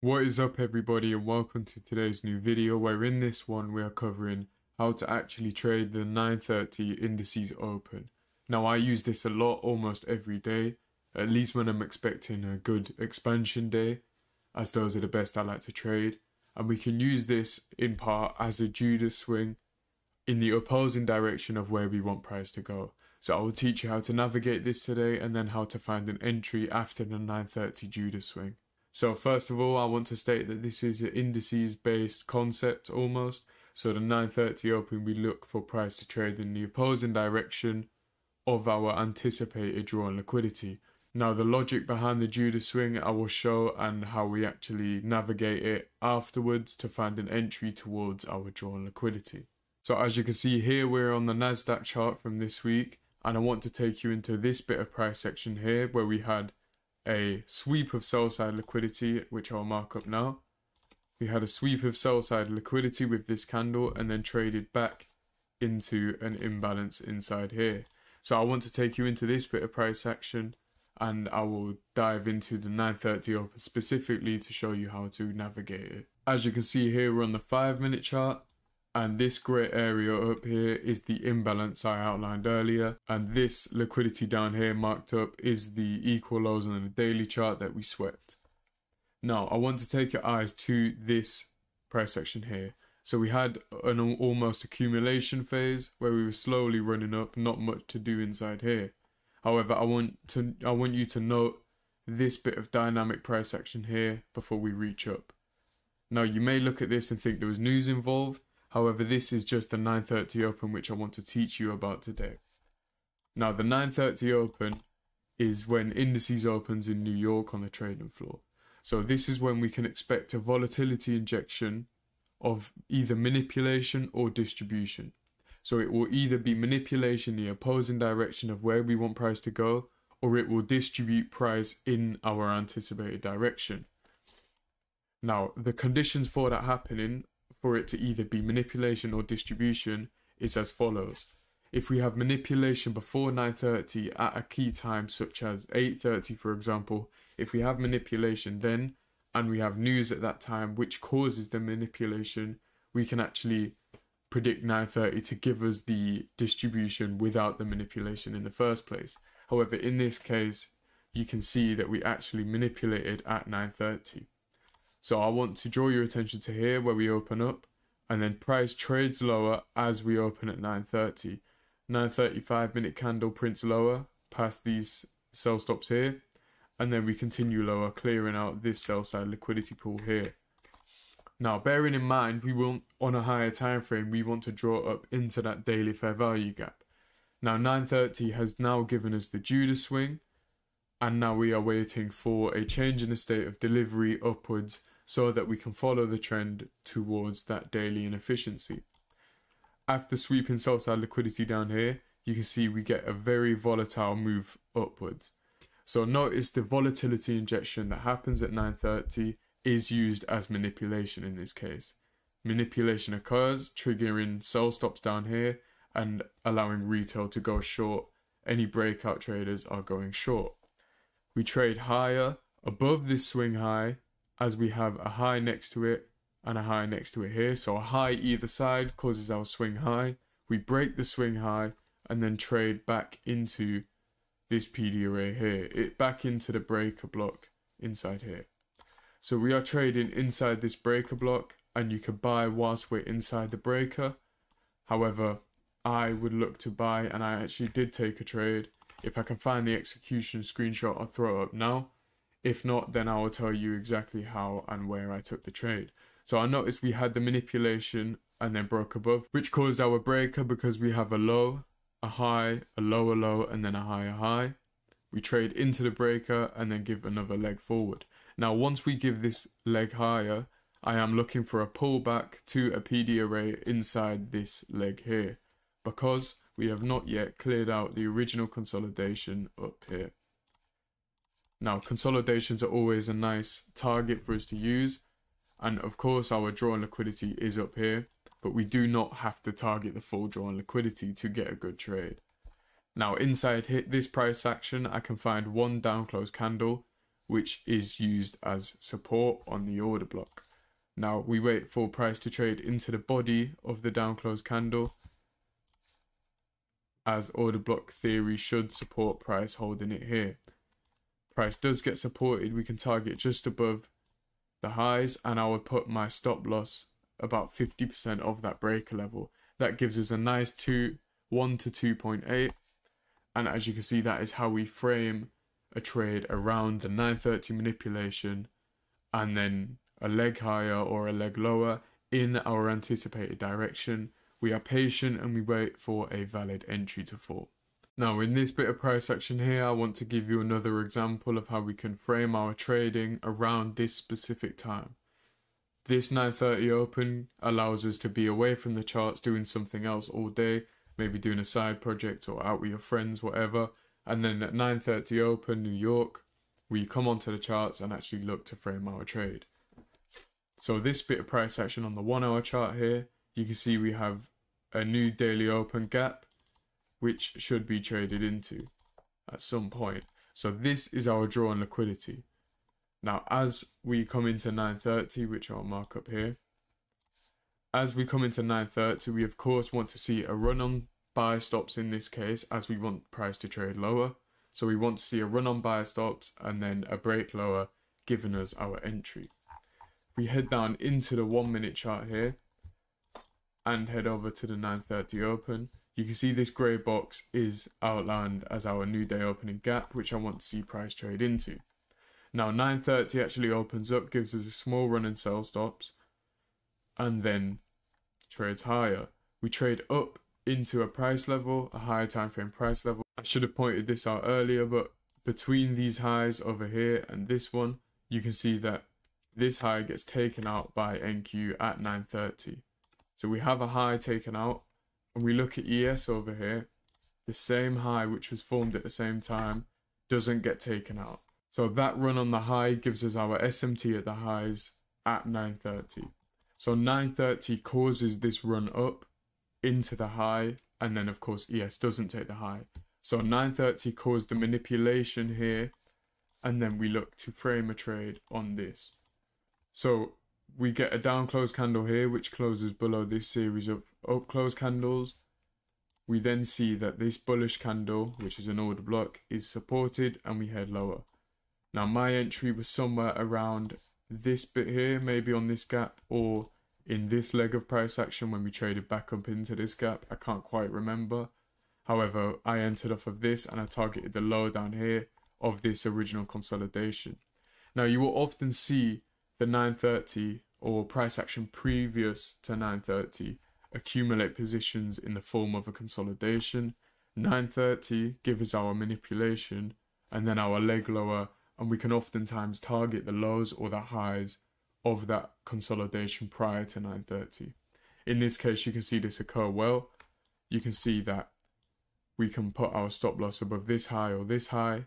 What is up everybody and welcome to today's new video where in this one we are covering how to actually trade the 930 indices open. Now I use this a lot almost every day, at least when I'm expecting a good expansion day, as those are the best I like to trade. And we can use this in part as a Judas swing in the opposing direction of where we want price to go. So I will teach you how to navigate this today and then how to find an entry after the 930 Judas swing. So first of all, I want to state that this is an indices based concept almost. So the 930 open, we look for price to trade in the opposing direction of our anticipated draw drawn liquidity. Now the logic behind the Judas swing I will show and how we actually navigate it afterwards to find an entry towards our draw on liquidity. So as you can see here, we're on the NASDAQ chart from this week and I want to take you into this bit of price section here where we had a sweep of sell side liquidity, which I'll mark up now. We had a sweep of sell side liquidity with this candle and then traded back into an imbalance inside here. So I want to take you into this bit of price action and I will dive into the 930 open specifically to show you how to navigate it. As you can see here, we're on the 5 minute chart and this grey area up here is the imbalance I outlined earlier and this liquidity down here marked up is the equal lows on the daily chart that we swept. Now I want to take your eyes to this price section here. So we had an almost accumulation phase where we were slowly running up, not much to do inside here. However, I want to I want you to note this bit of dynamic price action here before we reach up. Now you may look at this and think there was news involved, However, this is just the 930 Open which I want to teach you about today. Now, the 930 Open is when indices opens in New York on the trading floor. So this is when we can expect a volatility injection of either manipulation or distribution. So it will either be manipulation in the opposing direction of where we want price to go, or it will distribute price in our anticipated direction. Now, the conditions for that happening for it to either be manipulation or distribution is as follows. If we have manipulation before 9.30 at a key time such as 8.30 for example, if we have manipulation then and we have news at that time which causes the manipulation, we can actually predict 9.30 to give us the distribution without the manipulation in the first place. However, in this case, you can see that we actually manipulated at 9.30. So I want to draw your attention to here where we open up and then price trades lower as we open at 9.30. 9.35 minute candle prints lower past these sell stops here and then we continue lower clearing out this sell side liquidity pool here. Now bearing in mind we want on a higher time frame we want to draw up into that daily fair value gap. Now 9.30 has now given us the Judas swing and now we are waiting for a change in the state of delivery upwards so that we can follow the trend towards that daily inefficiency. After sweeping sell side liquidity down here, you can see we get a very volatile move upwards. So notice the volatility injection that happens at 9.30 is used as manipulation in this case. Manipulation occurs, triggering sell stops down here and allowing retail to go short. Any breakout traders are going short. We trade higher above this swing high as we have a high next to it and a high next to it here. So a high either side causes our swing high. We break the swing high and then trade back into this PD array here, it back into the breaker block inside here. So we are trading inside this breaker block and you can buy whilst we're inside the breaker. However, I would look to buy and I actually did take a trade. If I can find the execution screenshot, I'll throw it up now. If not, then I will tell you exactly how and where I took the trade. So I noticed we had the manipulation and then broke above, which caused our breaker because we have a low, a high, a lower low, and then a higher high. We trade into the breaker and then give another leg forward. Now, once we give this leg higher, I am looking for a pullback to a PD array inside this leg here because we have not yet cleared out the original consolidation up here. Now, consolidations are always a nice target for us to use. And of course, our draw on liquidity is up here, but we do not have to target the full draw on liquidity to get a good trade. Now, inside hit this price action, I can find one down close candle which is used as support on the order block. Now we wait for price to trade into the body of the down close candle as order block theory should support price holding it here. Price does get supported, we can target just above the highs and I would put my stop loss about 50% of that breaker level. That gives us a nice 2 1 to 2.8 and as you can see that is how we frame a trade around the 930 manipulation and then a leg higher or a leg lower in our anticipated direction. We are patient and we wait for a valid entry to fall. Now in this bit of price action here, I want to give you another example of how we can frame our trading around this specific time. This 9.30 open allows us to be away from the charts doing something else all day, maybe doing a side project or out with your friends, whatever. And then at 9.30 open, New York, we come onto the charts and actually look to frame our trade. So this bit of price action on the one hour chart here, you can see we have a new daily open gap, which should be traded into at some point. So this is our draw on liquidity. Now, as we come into 930, which I'll mark up here, as we come into 930, we of course want to see a run on buy stops in this case, as we want price to trade lower. So we want to see a run on buy stops and then a break lower, giving us our entry we head down into the one minute chart here and head over to the 930 open. You can see this grey box is outlined as our new day opening gap which I want to see price trade into. Now 930 actually opens up gives us a small run and sell stops and then trades higher. We trade up into a price level a higher time frame price level. I should have pointed this out earlier but between these highs over here and this one you can see that this high gets taken out by NQ at 9.30. So we have a high taken out, and we look at ES over here, the same high which was formed at the same time doesn't get taken out. So that run on the high gives us our SMT at the highs at 9.30. So 9.30 causes this run up into the high, and then of course ES doesn't take the high. So 9.30 caused the manipulation here, and then we look to frame a trade on this. So we get a down close candle here, which closes below this series of up close candles. We then see that this bullish candle, which is an order block, is supported and we head lower. Now my entry was somewhere around this bit here, maybe on this gap or in this leg of price action when we traded back up into this gap. I can't quite remember. However, I entered off of this and I targeted the low down here of this original consolidation. Now you will often see the 930 or price action previous to 930 accumulate positions in the form of a consolidation. 930 gives us our manipulation and then our leg lower and we can oftentimes target the lows or the highs of that consolidation prior to 930. In this case you can see this occur well. You can see that we can put our stop loss above this high or this high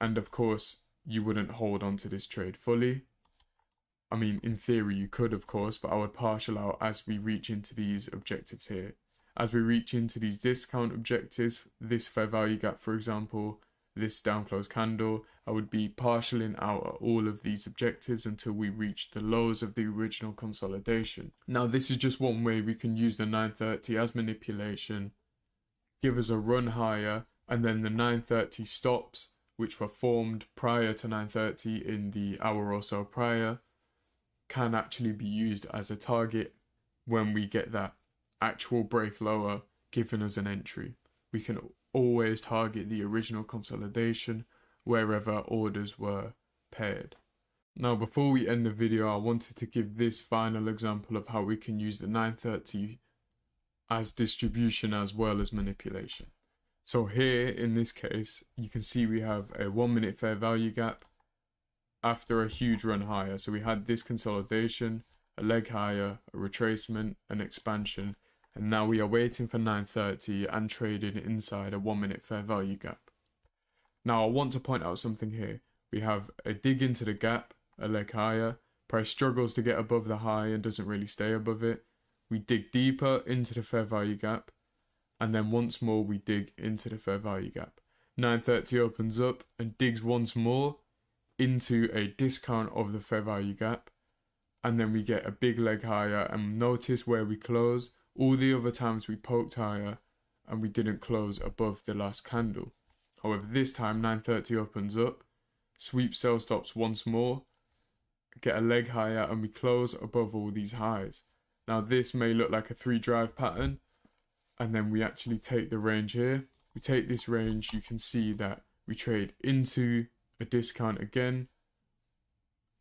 and of course you wouldn't hold on to this trade fully I mean, in theory, you could, of course, but I would partial out as we reach into these objectives here. As we reach into these discount objectives, this fair value gap, for example, this down close candle, I would be partialing out all of these objectives until we reach the lows of the original consolidation. Now, this is just one way we can use the 930 as manipulation, give us a run higher, and then the 930 stops, which were formed prior to 930 in the hour or so prior, can actually be used as a target when we get that actual break lower given as an entry. We can always target the original consolidation wherever orders were paired. Now before we end the video I wanted to give this final example of how we can use the 930 as distribution as well as manipulation. So here in this case you can see we have a one minute fair value gap after a huge run higher. So we had this consolidation, a leg higher, a retracement, an expansion, and now we are waiting for 930 and trading inside a one minute fair value gap. Now I want to point out something here. We have a dig into the gap, a leg higher, price struggles to get above the high and doesn't really stay above it. We dig deeper into the fair value gap, and then once more we dig into the fair value gap. 930 opens up and digs once more into a discount of the fair value gap and then we get a big leg higher and notice where we close. All the other times we poked higher and we didn't close above the last candle. However this time 930 opens up sweep sell stops once more get a leg higher and we close above all these highs. Now this may look like a three drive pattern and then we actually take the range here. We take this range you can see that we trade into a discount again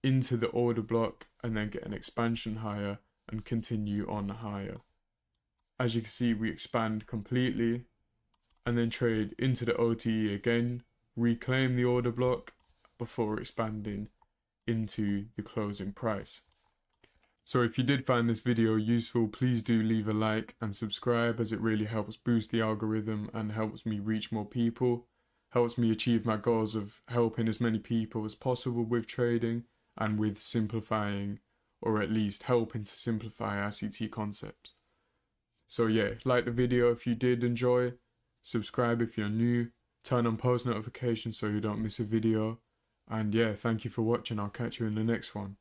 into the order block and then get an expansion higher and continue on higher. As you can see, we expand completely and then trade into the OTE again, reclaim the order block before expanding into the closing price. So if you did find this video useful, please do leave a like and subscribe as it really helps boost the algorithm and helps me reach more people helps me achieve my goals of helping as many people as possible with trading and with simplifying or at least helping to simplify ICT concepts. So yeah, like the video if you did enjoy, subscribe if you're new, turn on post notifications so you don't miss a video, and yeah, thank you for watching, I'll catch you in the next one.